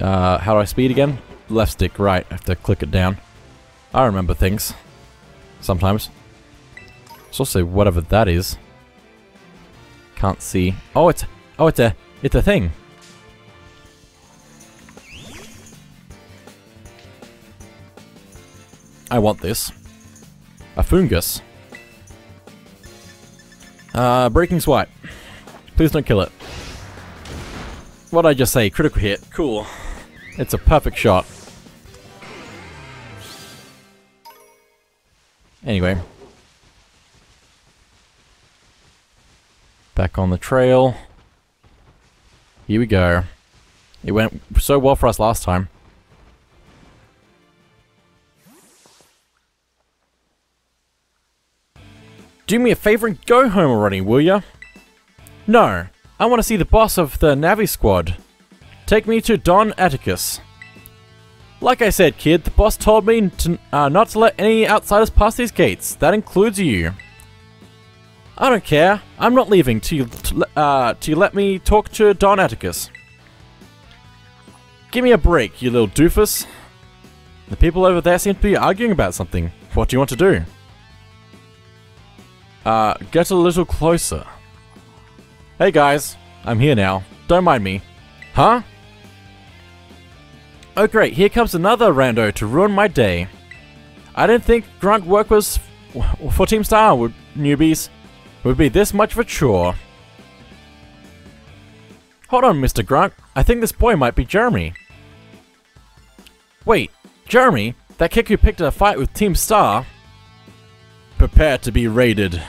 Uh, how do I speed again? Left stick, right. I have to click it down. I remember things. Sometimes. It's also whatever that is. Can't see. Oh, it's oh, it's a it's a thing. I want this. A fungus. Uh, breaking swipe. Please don't kill it. What'd I just say? Critical hit. Cool. It's a perfect shot. Anyway. Back on the trail. Here we go. It went so well for us last time. Do me a favor and go home already, will ya? No, I want to see the boss of the Navi squad. Take me to Don Atticus. Like I said, kid, the boss told me to, uh, not to let any outsiders pass these gates. That includes you. I don't care. I'm not leaving till you, uh, till you let me talk to Don Atticus. Give me a break, you little doofus. The people over there seem to be arguing about something. What do you want to do? Uh, get a little closer. Hey guys, I'm here now. Don't mind me. Huh? Oh great, here comes another rando to ruin my day. I didn't think grunt work was for Team Star, would newbies. Would be this much of a chore. Hold on, Mr. Grunt. I think this boy might be Jeremy. Wait, Jeremy? That kick who picked a fight with Team Star? Prepare to be raided.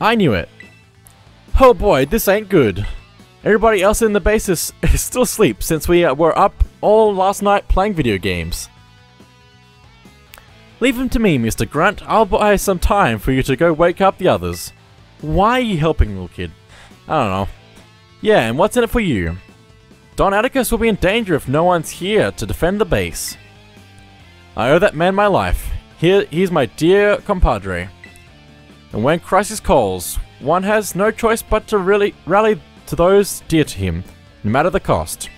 I knew it. Oh boy, this ain't good. Everybody else in the base is, is still asleep since we uh, were up all last night playing video games. Leave him to me, Mr. Grunt. I'll buy some time for you to go wake up the others. Why are you helping, little kid? I don't know. Yeah, and what's in it for you? Don Atticus will be in danger if no one's here to defend the base. I owe that man my life. Here, he's my dear compadre. And when crisis calls, one has no choice but to really rally to those dear to him, no matter the cost.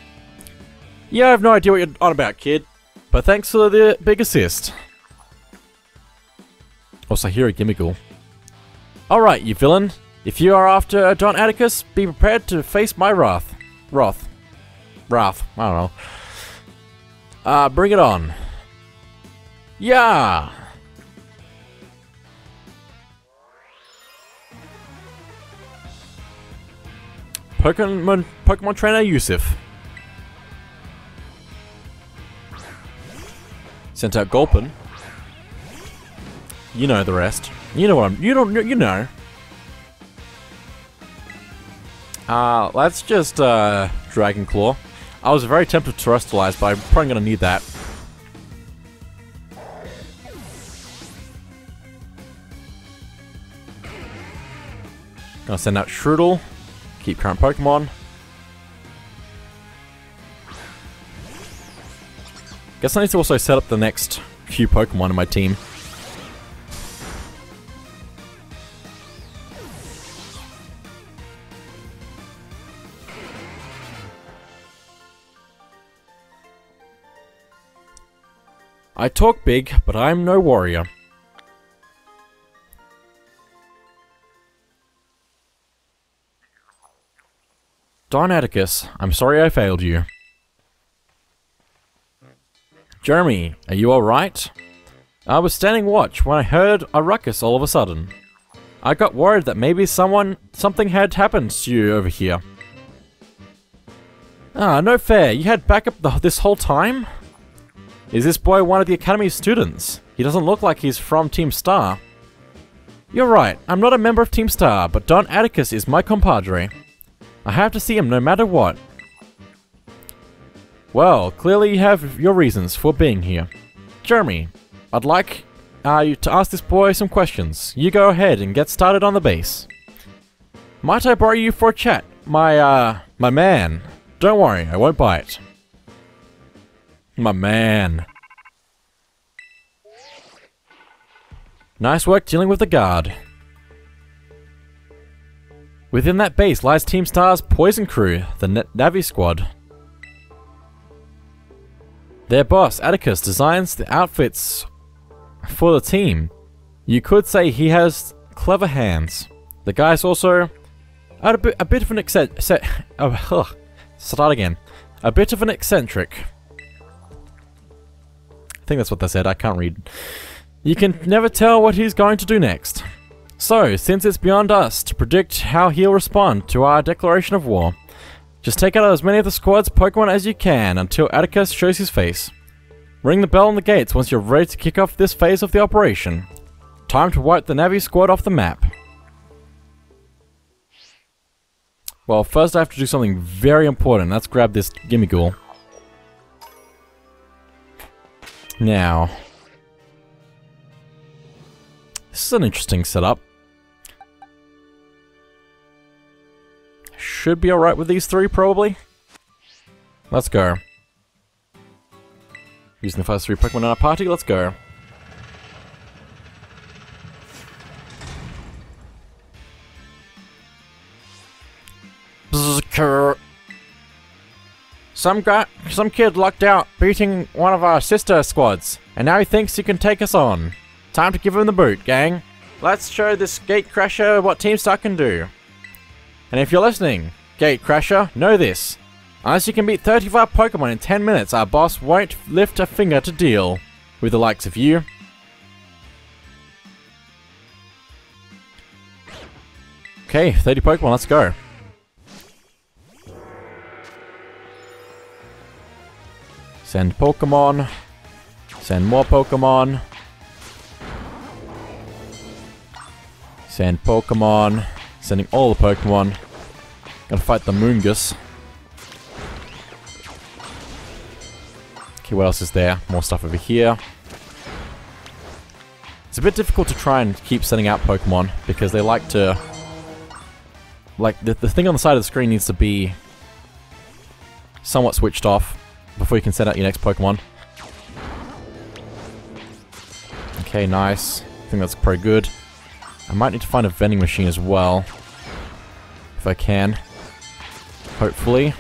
Yeah, I have no idea what you're on about, kid, but thanks for the big assist. Also, here a Gimmighoul. Alright, you villain. If you are after Don Atticus, be prepared to face my wrath. Wrath. Wrath. I don't know. Uh, bring it on. Yeah! Pokemon, Pokemon Trainer Yusuf. Sent out Gulpin. You know the rest. You know what I'm. You don't. You know. Uh, let's just uh, Dragon Claw. I was very tempted to Terastallize, but I'm probably gonna need that. Gonna send out Shroodle. Keep current Pokemon. Guess I need to also set up the next few Pokemon in my team. I talk big, but I'm no warrior. Don Atticus, I'm sorry I failed you. Jeremy, are you alright? I was standing watch when I heard a ruckus all of a sudden. I got worried that maybe someone, something had happened to you over here. Ah, no fair, you had backup the, this whole time? Is this boy one of the Academy's students? He doesn't look like he's from Team Star. You're right, I'm not a member of Team Star, but Don Atticus is my compadre. I have to see him no matter what. Well, clearly you have your reasons for being here. Jeremy, I'd like uh, to ask this boy some questions. You go ahead and get started on the base. Might I borrow you for a chat? My, uh, my man. Don't worry, I won't bite. My man. Nice work dealing with the guard. Within that base lies Team Star's Poison Crew, the Na Navi Squad. Their boss, Atticus, designs the outfits for the team. You could say he has clever hands. The guy's also a bit, a bit of an eccentric. Oh, start again. A bit of an eccentric. I think that's what they said. I can't read. You can never tell what he's going to do next. So, since it's beyond us to predict how he'll respond to our declaration of war, just take out as many of the squad's Pokemon as you can until Atticus shows his face. Ring the bell on the gates once you're ready to kick off this phase of the operation. Time to wipe the Navi squad off the map. Well, first I have to do something very important. Let's grab this Gimmighoul. Now, this is an interesting setup. Should be alright with these three, probably. Let's go. Using the first three Pokemon in our party, let's go. Some guy, some kid lucked out beating one of our sister squads, and now he thinks he can take us on. Time to give him the boot, gang. Let's show this Gatecrasher what Team Star can do. And if you're listening, Gatecrasher, know this. Unless you can beat 35 Pokemon in 10 minutes, our boss won't lift a finger to deal with the likes of you. Okay, 30 Pokemon, let's go. Send Pokemon. Send more Pokemon. Send Pokemon. Sending all the Pokemon. Gonna fight the Moongus. Okay, what else is there? More stuff over here. It's a bit difficult to try and keep sending out Pokemon because they like to... Like, the, the thing on the side of the screen needs to be somewhat switched off before you can send out your next Pokemon. Okay, nice. I think that's pretty good. I might need to find a vending machine as well. If I can. Hopefully.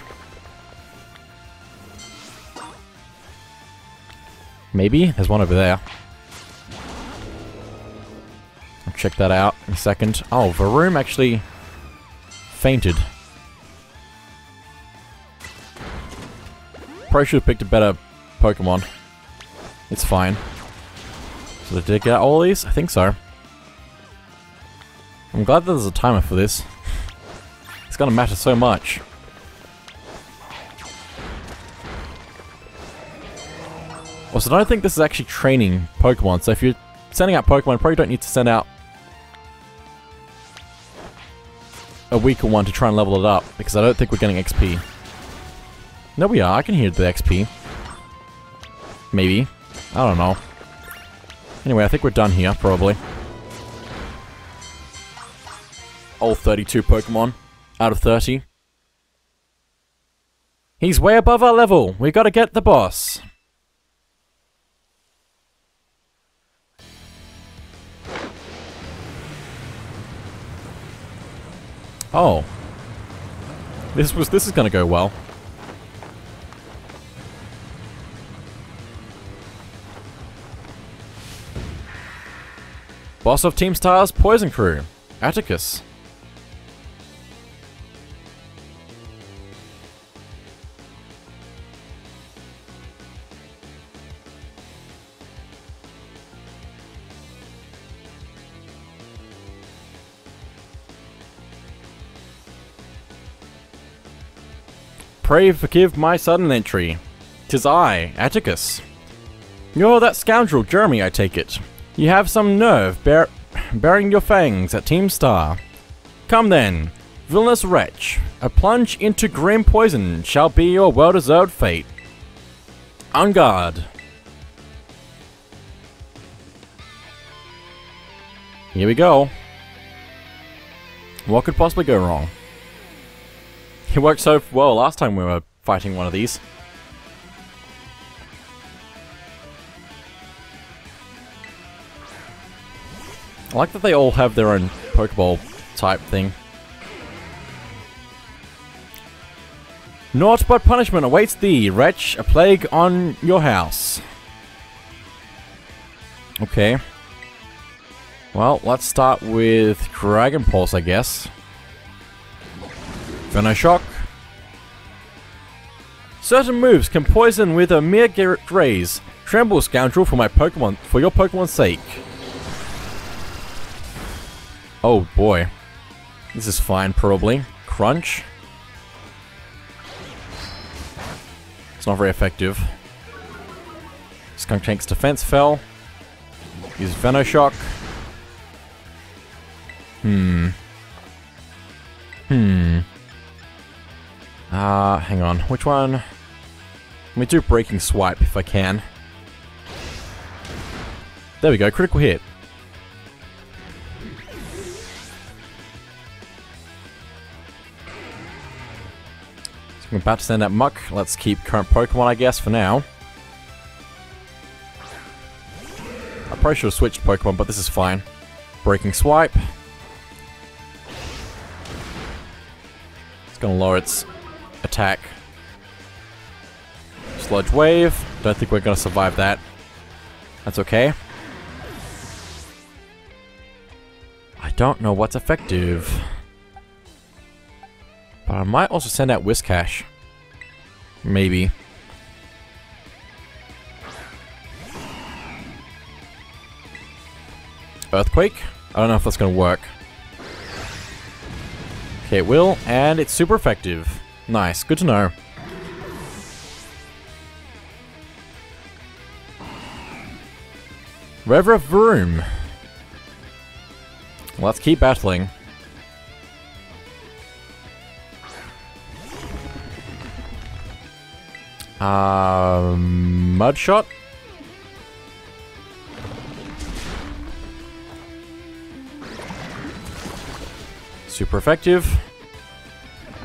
Maybe? There's one over there. I'll check that out in a second. Oh, Varoom actually fainted. Probably should have picked a better Pokemon. It's fine. So did I get all these? I think so. I'm glad that there's a timer for this. It's gonna matter so much. Also, I don't think this is actually training Pokemon, so if you're sending out Pokemon, probably don't need to send out a weaker one to try and level it up, because I don't think we're getting XP. No, we are. I can hear the XP. Maybe. I don't know. Anyway, I think we're done here, probably. All 32 Pokemon out of 30. He's way above our level. We gotta get the boss. Oh. This was this is gonna go well. Boss of Team Star's Poison Crew, Atticus. Pray forgive my sudden entry. Tis I, Atticus. You're that scoundrel Jeremy, I take it. You have some nerve bear bearing your fangs at Team Star. Come then, villainous wretch, a plunge into grim poison shall be your well-deserved fate. On guard. Here we go. What could possibly go wrong? It worked so well last time we were fighting one of these. I like that they all have their own Pokeball type thing. Naught but punishment awaits thee, wretch, a plague on your house. Okay. Well, let's start with Dragon Pulse, I guess. Venoshock. Certain moves can poison with a mere Garrett graze. Tremble, scoundrel, for my Pokemon, for your Pokemon's sake. Oh boy. This is fine, probably. Crunch. It's not very effective. Skuntank's defense fell. Use Venoshock. Hmm. Hmm. Uh, hang on. Which one? Let me do Breaking Swipe if I can. There we go, critical hit. So I'm about to send out Muk. Let's keep current Pokemon, I guess, for now. I probably should have switched Pokemon, but this is fine. Breaking Swipe. It's gonna lower its attack. Sludge Wave. Don't think we're gonna survive that. That's okay. I don't know what's effective. But I might also send out Whiscash. Maybe. Earthquake? I don't know if that's gonna work. Okay, it will, and it's super effective. Nice, good to know. Revavroom. Let's keep battling. Um, Mudshot? Super effective.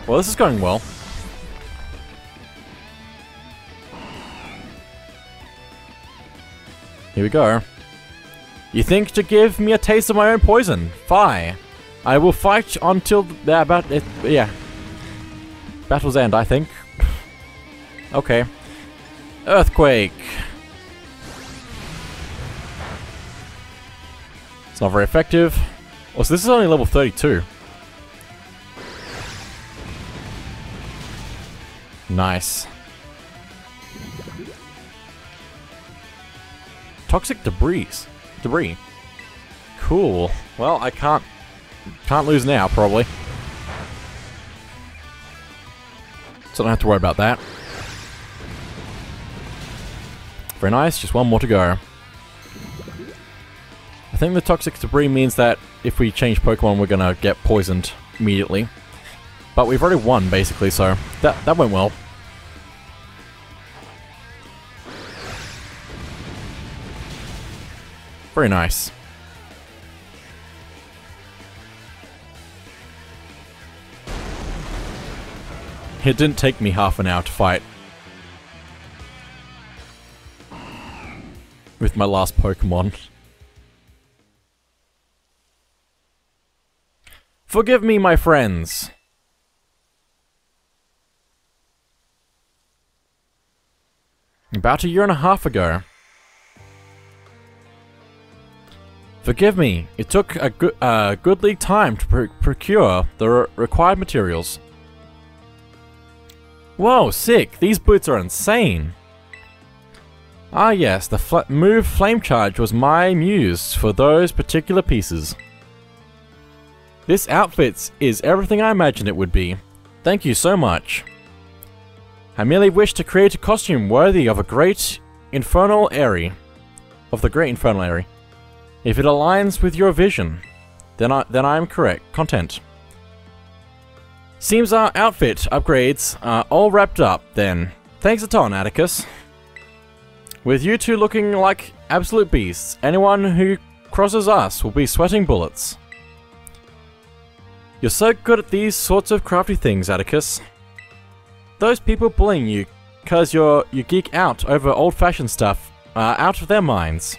Well, this is going well. Here we go. You think to give me a taste of my own poison? Fie. I will fight until the about it. Yeah. Battle's end, I think. okay. Earthquake. It's not very effective. Oh, so this is only level 32. Nice. Toxic debris. Debris. Cool. Well, I can't can't lose now, probably. So I don't have to worry about that. Very nice, just one more to go. I think the toxic debris means that if we change Pokemon, we're gonna get poisoned immediately. But we've already won, basically, so that, that went well. Very nice. It didn't take me half an hour to fight. With my last Pokemon. Forgive me, my friends. About a year and a half ago, Forgive me, it took a good, uh, goodly time to pr procure the re required materials. Whoa, sick! These boots are insane! Ah yes, the fl move Flame Charge was my muse for those particular pieces. This outfit is everything I imagined it would be. Thank you so much. I merely wish to create a costume worthy of a great infernal airy. Of the great infernal airy. If it aligns with your vision, then I then I am correct. Content. Seems our outfit upgrades are all wrapped up then. Thanks a ton, Atticus. With you two looking like absolute beasts, anyone who crosses us will be sweating bullets. You're so good at these sorts of crafty things, Atticus. Those people bullying you because you're you geek out over old-fashioned stuff are out of their minds.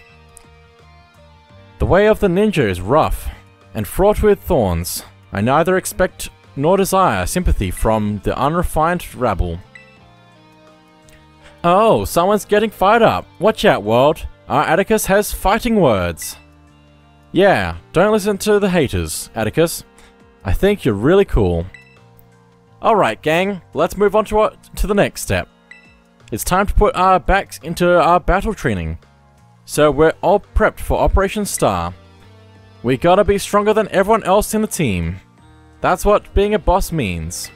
The way of the ninja is rough and fraught with thorns. I neither expect nor desire sympathy from the unrefined rabble. Oh, someone's getting fired up. Watch out, world. Our Atticus has fighting words. Yeah, don't listen to the haters, Atticus. I think you're really cool. Alright, gang, let's move on to, our, to the next step. It's time to put our backs into our battle training. So we're all prepped for Operation Star. We gotta be stronger than everyone else in the team. That's what being a boss means.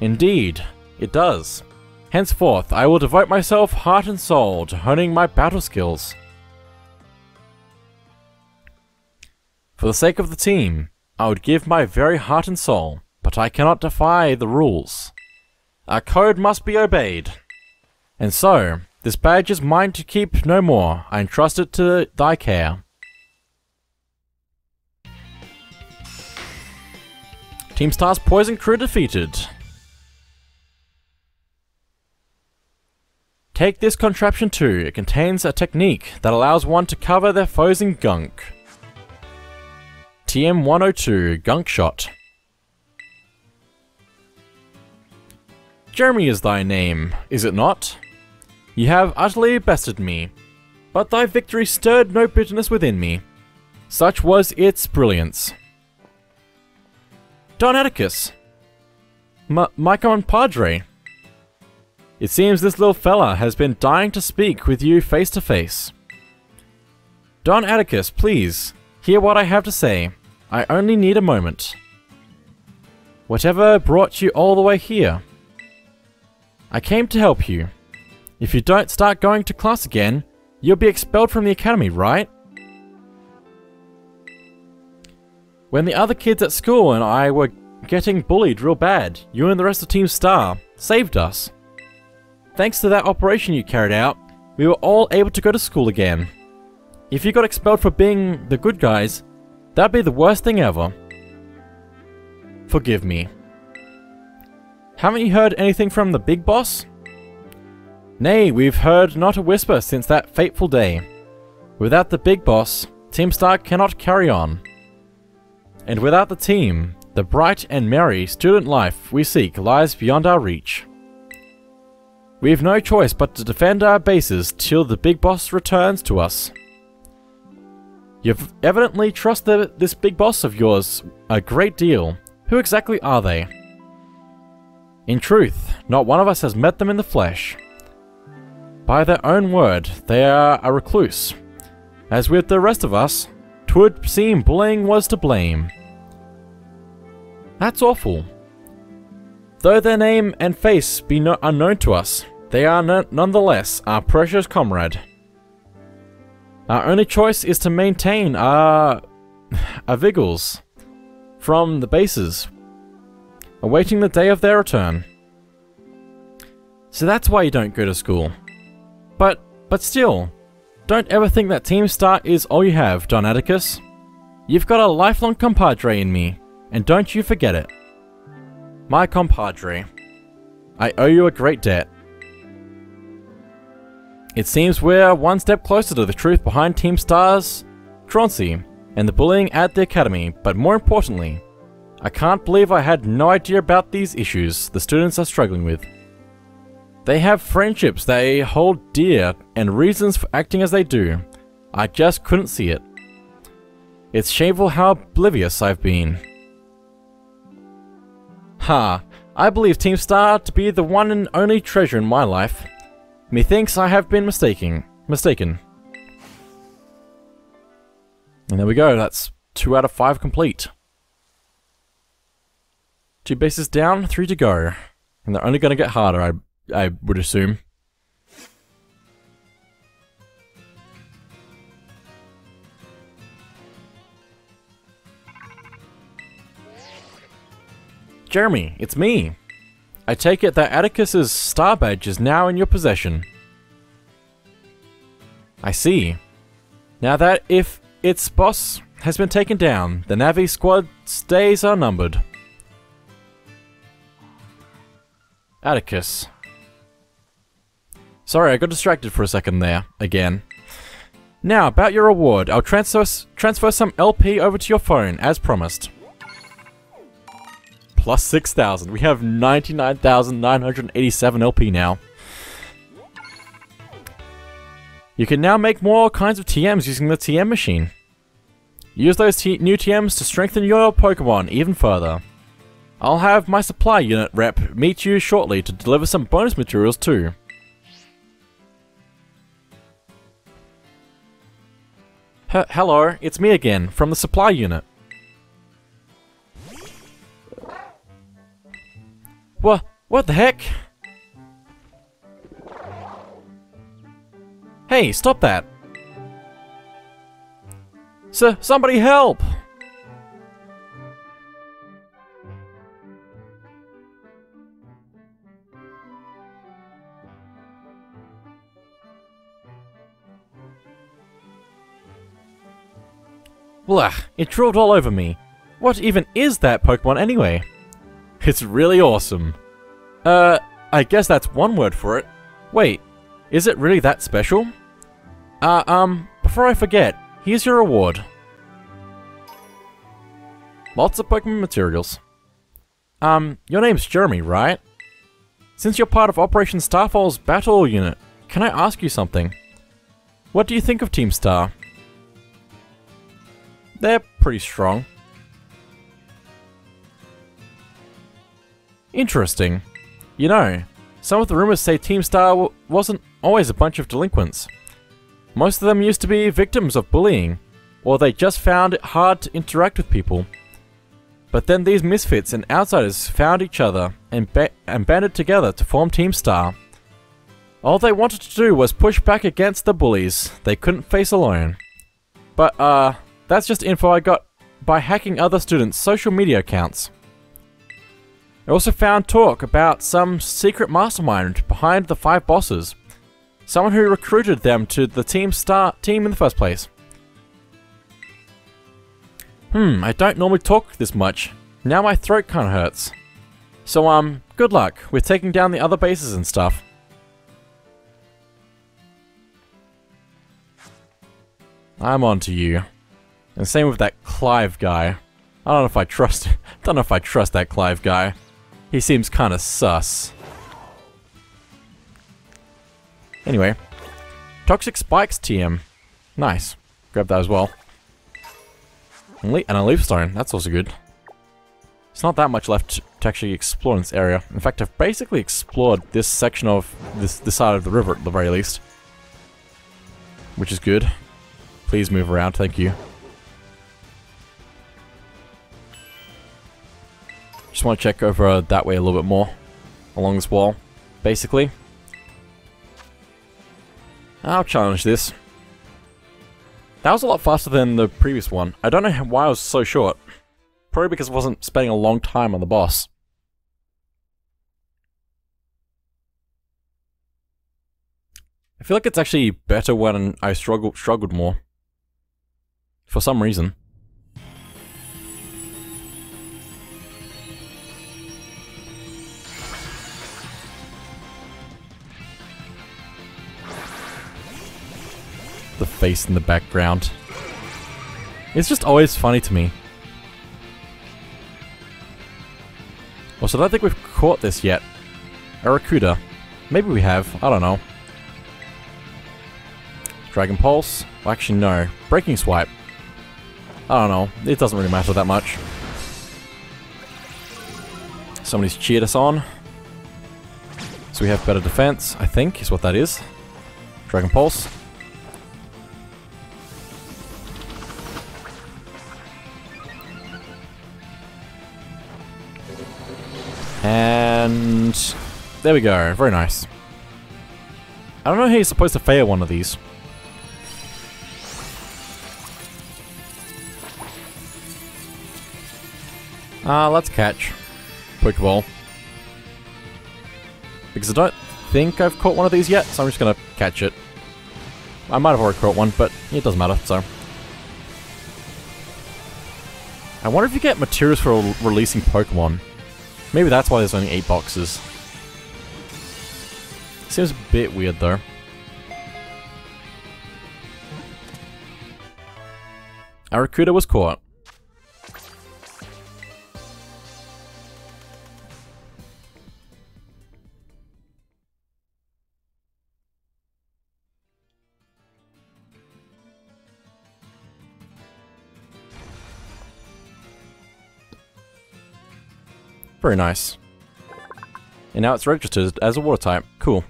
Indeed, it does. Henceforth, I will devote myself heart and soul to honing my battle skills. For the sake of the team, I would give my very heart and soul, but I cannot defy the rules. Our code must be obeyed. And so, this badge is mine to keep no more. I entrust it to thy care. Team Star's Poison Crew defeated. Take this contraption too. It contains a technique that allows one to cover their foes in gunk. TM102 Gunk Shot. Jeremy is thy name, is it not? Ye have utterly bested me, but thy victory stirred no bitterness within me. Such was its brilliance. Don Atticus! My compadre! It seems this little fella has been dying to speak with you face to face. Don Atticus, please, hear what I have to say. I only need a moment. Whatever brought you all the way here? I came to help you. If you don't start going to class again, you'll be expelled from the academy, right? When the other kids at school and I were getting bullied real bad, you and the rest of Team Star saved us. Thanks to that operation you carried out, we were all able to go to school again. If you got expelled for being the good guys, that'd be the worst thing ever. Forgive me. Haven't you heard anything from the big boss? Nay, we've heard not a whisper since that fateful day. Without the big boss, Team Star cannot carry on. And without the team, the bright and merry student life we seek lies beyond our reach. We have no choice but to defend our bases till the big boss returns to us. You've evidently trusted this big boss of yours a great deal. Who exactly are they? In truth, not one of us has met them in the flesh. By their own word, they are a recluse. As with the rest of us, twould seem bullying was to blame. That's awful. Though their name and face be no unknown to us, they are no nonetheless our precious comrade. Our only choice is to maintain our, our vigils from the bases, awaiting the day of their return. So that's why you don't go to school. But, but still, don't ever think that Team Star is all you have, Don Atticus. You've got a lifelong compadre in me, and don't you forget it. My compadre. I owe you a great debt. It seems we're one step closer to the truth behind Team Star's truancy and the bullying at the academy, but more importantly, I can't believe I had no idea about these issues the students are struggling with. They have friendships they hold dear and reasons for acting as they do. I just couldn't see it. It's shameful how oblivious I've been. Ha, I believe Team Star to be the one and only treasure in my life. Methinks I have been mistaken. Mistaken. And there we go, that's two out of five complete. Two bases down, three to go. And they're only going to get harder, I I would assume. Jeremy, it's me. I take it that Atticus's star badge is now in your possession. I see. Now that if its boss has been taken down, the Navi squad's days are numbered. Atticus, Sorry, I got distracted for a second there, again. Now, about your reward, I'll transfer, transfer some LP over to your phone, as promised. plus 6,000. We have 99,987 LP now. You can now make more kinds of TMs using the TM machine. Use those T new TMs to strengthen your Pokemon even further. I'll have my supply unit rep meet you shortly to deliver some bonus materials too. H hello, it's me again, from the supply unit. What? What the heck? Hey, stop that! S somebody help! Blah, it drooled all over me. What even is that Pokemon anyway? It's really awesome. Uh, I guess that's one word for it. Wait, is it really that special? Uh, um, before I forget, here's your reward. Lots of Pokemon materials. Um, your name's Jeremy, right? Since you're part of Operation Starfall's battle unit, can I ask you something? What do you think of Team Star? They're pretty strong. Interesting. You know, some of the rumors say Team Star wasn't always a bunch of delinquents. Most of them used to be victims of bullying, or they just found it hard to interact with people. But then these misfits and outsiders found each other and, ba and banded together to form Team Star. All they wanted to do was push back against the bullies they couldn't face alone. But, uh, that's just info I got by hacking other students' social media accounts. I also found talk about some secret mastermind behind the five bosses. Someone who recruited them to the Team Star team in the first place. Hmm, I don't normally talk this much. Now my throat kinda hurts. So, um, good luck with taking down the other bases and stuff. I'm on to you. And same with that Clive guy. I don't know if I trust don't know if I trust that Clive guy. He seems kinda sus. Anyway. Toxic Spikes TM. Nice. Grab that as well. And, a leaf stone, that's also good. It's not that much left to actually explore in this area. In fact, I've basically explored this section of this, this side of the river at the very least. Which is good. Please move around, thank you. Just want to check over uh, that way a little bit more. Along this wall, basically. I'll challenge this. That was a lot faster than the previous one. I don't know why I was so short. Probably because I wasn't spending a long time on the boss. I feel like it's actually better when I struggle, struggled more. For some reason. Face in the background. It's just always funny to me. Also, I don't think we've caught this yet. Arrokuda. Maybe we have. I don't know. Dragon Pulse? Well, actually, no. Breaking Swipe. I don't know. It doesn't really matter that much. Somebody's cheered us on. So we have better defense, I think, is what that is. Dragon Pulse. And there we go. Very nice. I don't know how you're supposed to fail one of these. Uh, let's catch. Pokeball. Because I don't think I've caught one of these yet, so I'm just gonna catch it. I might have already caught one, but it doesn't matter, so. I wonder if you get materials for releasing Pokemon. Maybe that's why there's only 8 boxes. Seems a bit weird though. Arrokuda was caught. Very nice. And now it's registered as a water type. Cool.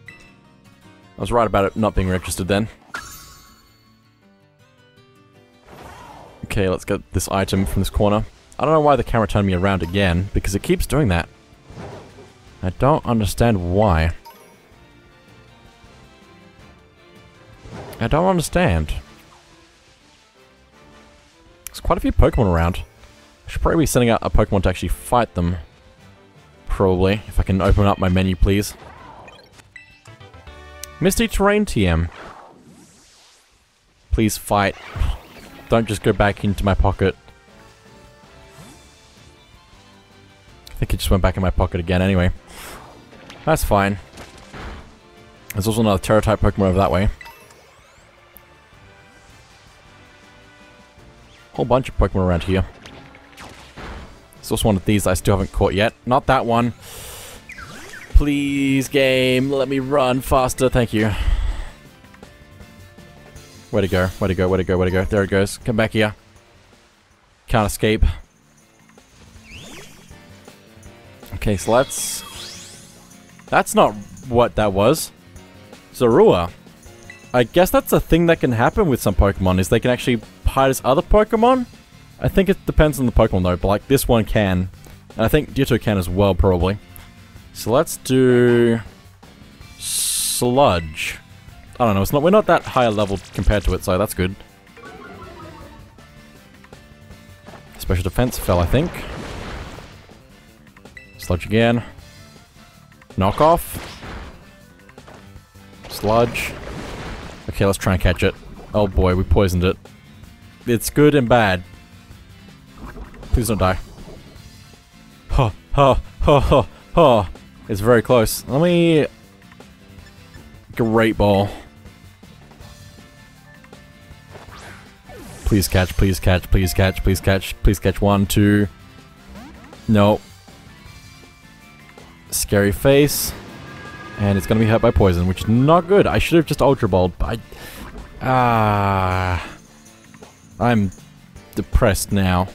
I was right about it not being registered then. Okay, let's get this item from this corner. I don't know why the camera turned me around again, because it keeps doing that. I don't understand why. I don't understand. There's quite a few Pokemon around. I should probably be sending out a Pokemon to actually fight them. Probably. If I can open up my menu, please. Misty Terrain TM. Please fight. Don't just go back into my pocket. I think it just went back in my pocket again anyway. That's fine. There's also another Tera-type Pokemon over that way. Whole bunch of Pokemon around here. There's also one of these I still haven't caught yet. Not that one. Please, game, let me run faster. Thank you. Where to go? Where to go? Where to go? Where to go? There it goes. Come back here. Can't escape. Okay, so let's... That's not what that was. Zorua. I guess that's a thing that can happen with some Pokemon, is they can actually hide as other Pokemon? I think it depends on the Pokemon though, but like this one can. And I think Ditto can as well, probably. So let's do... Sludge. I don't know, it's not we're not that higher level compared to it, so that's good. Special defense fell, I think. Sludge again. Knock off. Sludge. Okay, let's try and catch it. Oh boy, we poisoned it. It's good and bad. Please don't die. Ha ha ha ha ha. It's very close. Let me... Great ball. Please catch, please catch, please catch, please catch, please catch. One, two. No. Scary face. And it's gonna be hurt by poison, which is not good. I should have just Ultra Balled, but I... Ah... I'm depressed now.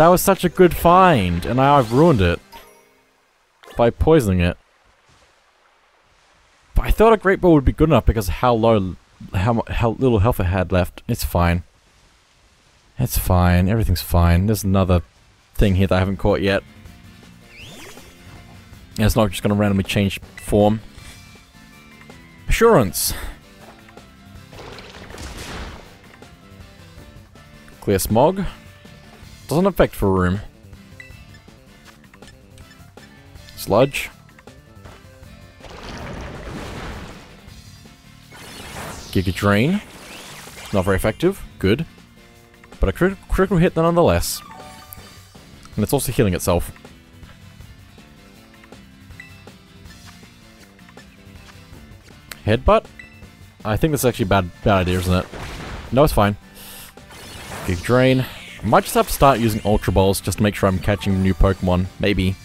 That was such a good find, and now I've ruined it. By poisoning it. But I thought a Great Ball would be good enough because how low how, how little health it had left. It's fine. It's fine. Everything's fine. There's another thing here that I haven't caught yet. And it's not just going to randomly change form. Assurance. Clear smog. Doesn't affect Varoom. Sludge. Giga Drain. Not very effective. Good. But a crit critical hit nonetheless. And it's also healing itself. Headbutt? I think that's actually a bad, bad idea, isn't it? No, it's fine. Giga Drain. I might just have to start using Ultra Balls just to make sure I'm catching new Pokemon. Maybe.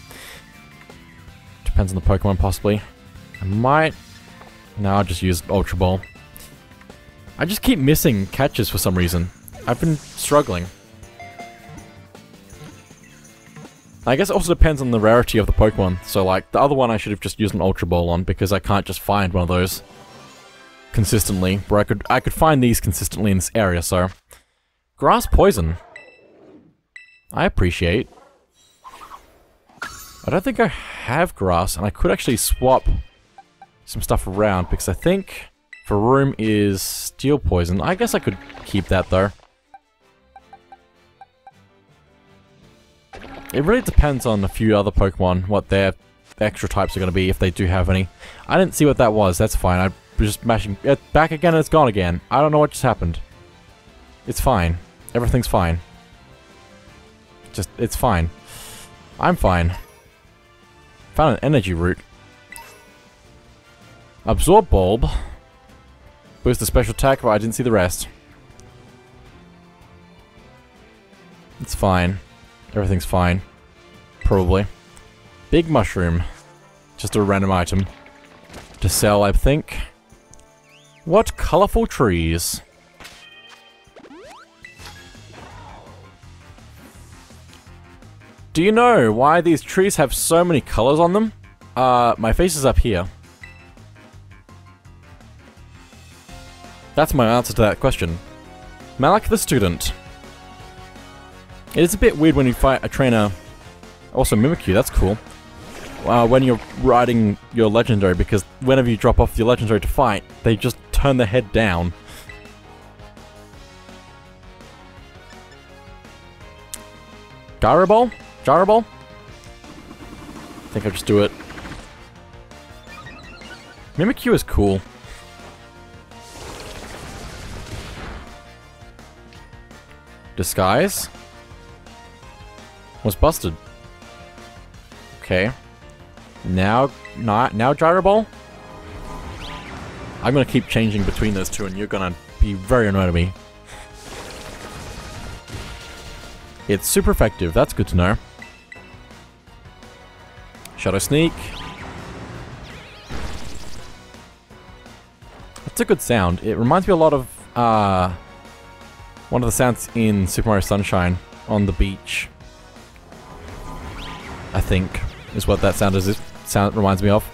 Depends on the Pokemon, possibly. I might... No, I'll just use Ultra Ball. I just keep missing catches for some reason. I've been struggling. I guess it also depends on the rarity of the Pokemon. So like, the other one I should have just used an Ultra Ball on because I can't just find one of those consistently. Where I could I could find these consistently in this area, so. Grass Poison. I appreciate. I don't think I have grass, and I could actually swap some stuff around because I think Varoom is steel poison. I guess I could keep that though. It really depends on a few other Pokemon, what their extra types are going to be, if they do have any. I didn't see what that was, that's fine. I was just mashing it back again and it's gone again. I don't know what just happened. It's fine. Everything's fine. Just, it's fine. I'm fine. Found an energy root. Absorb Bulb. Boost the special attack, but I didn't see the rest. It's fine. Everything's fine. Probably. Big Mushroom. Just a random item. To sell, I think. What colorful trees. Do you know why these trees have so many colors on them? Uh, my face is up here. That's my answer to that question. Malik the student. It is a bit weird when you fight a trainer. Also Mimikyu, that's cool. Uh, when you're riding your legendary, because whenever you drop off your legendary to fight, they just turn their head down. Gyro Ball? I think I'll just do it. Mimikyu is cool. Disguise? Was busted. Okay. Now, not now Gyro Ball? I'm gonna keep changing between those two and you're gonna be very annoyed at me. It's super effective, that's good to know. Shadow Sneak. It's a good sound. It reminds me a lot of, uh, one of the sounds in Super Mario Sunshine on the beach. I think, is what that sound is. Sound reminds me of.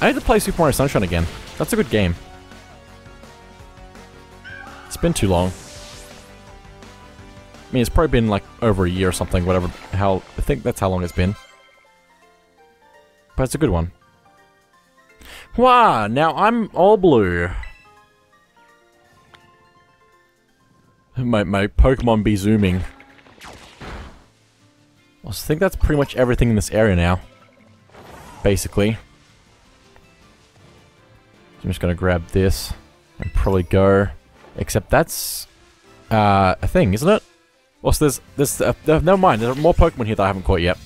I need to play Super Mario Sunshine again. That's a good game. It's been too long. I mean, it's probably been like over a year or something, whatever. How I think that's how long it's been. But it's a good one. Wow, now I'm all blue. My, my Pokemon be zooming. I think that's pretty much everything in this area now. Basically. I'm just gonna grab this and probably go. Except that's uh, a thing, isn't it? Also, there's there's uh, never mind. There are more Pokemon here that I haven't caught yet.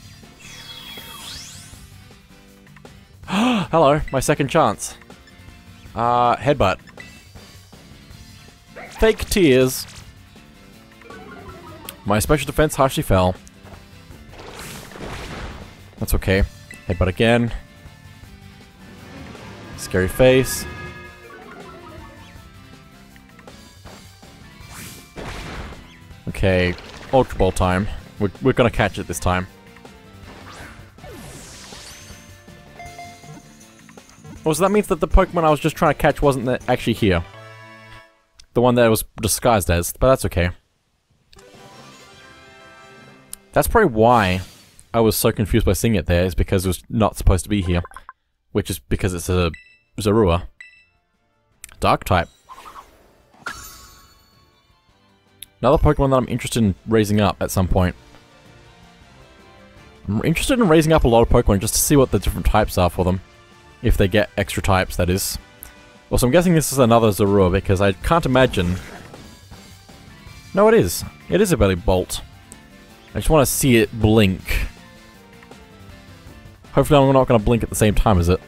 Hello, my second chance. Uh, headbutt. Fake tears. My special defense harshly fell. That's okay. Headbutt again. Scary face. Okay, Ultra Ball time. We're, we're gonna catch it this time. Oh, so that means that the Pokemon I was just trying to catch wasn't actually here. The one that was disguised as, but that's okay. That's probably why I was so confused by seeing it there, is because it was not supposed to be here. Which is because it's a Zorua. Dark type. Another Pokemon that I'm interested in raising up at some point. I'm interested in raising up a lot of Pokemon just to see what the different types are for them. If they get extra types, that is. Well, so I'm guessing this is another Zorua because I can't imagine... No, it is. It is a Bellibolt. I just want to see it blink. Hopefully I'm not going to blink at the same time as it.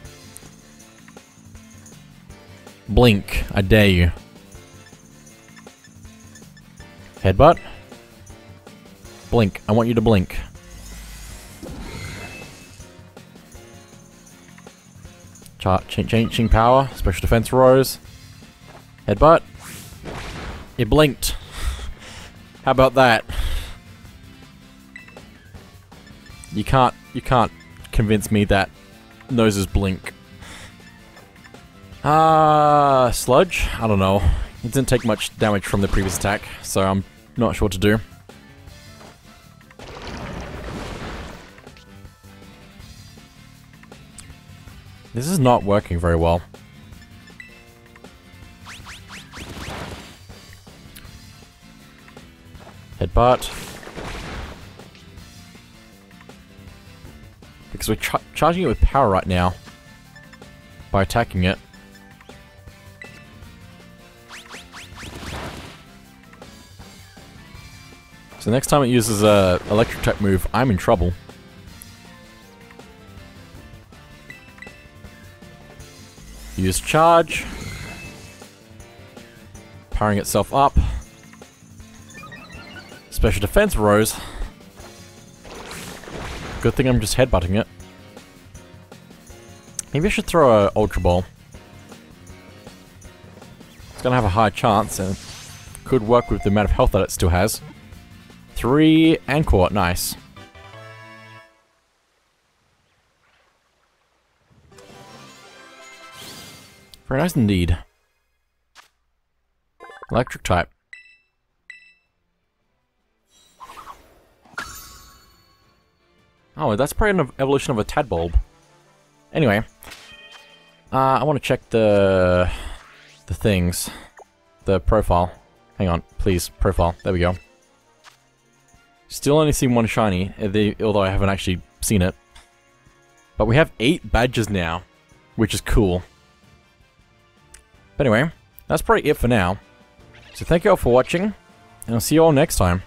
Blink. I dare you. Headbutt. Blink. I want you to blink. Changing power. Special defense rose. Headbutt. It blinked. How about that? You can't you can't convince me that noses blink. Ah, uh, sludge? I don't know. It didn't take much damage from the previous attack, so I'm not sure what to do. This is not working very well. Headbutt. Because we're ch charging it with power right now. By attacking it. So next time it uses a electric type move, I'm in trouble. Use charge. Powering itself up. Special defense rose. Good thing I'm just headbutting it. Maybe I should throw a Ultra Ball. It's gonna have a high chance and could work with the amount of health that it still has. Three Anchor, nice. Very nice indeed. Electric type. Oh, that's probably an evolution of a Tadbulb. Anyway, uh, I want to check the the things, the profile. Hang on, please, profile. There we go. Still only seen one shiny, uh, although I haven't actually seen it. But we have eight badges now, which is cool. But anyway, that's probably it for now. So thank you all for watching, and I'll see you all next time.